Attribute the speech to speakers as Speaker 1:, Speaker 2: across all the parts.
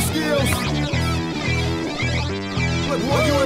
Speaker 1: skills. But what you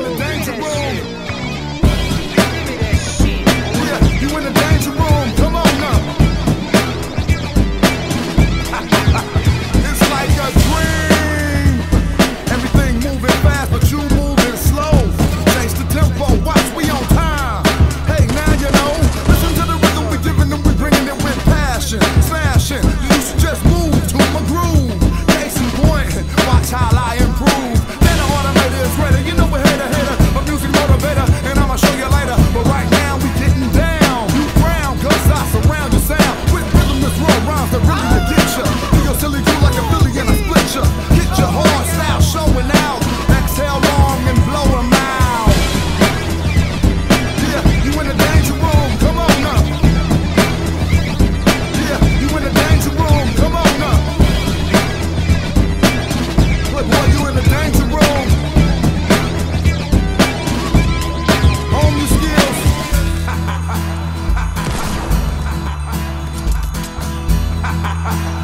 Speaker 1: ha
Speaker 2: ha ha ha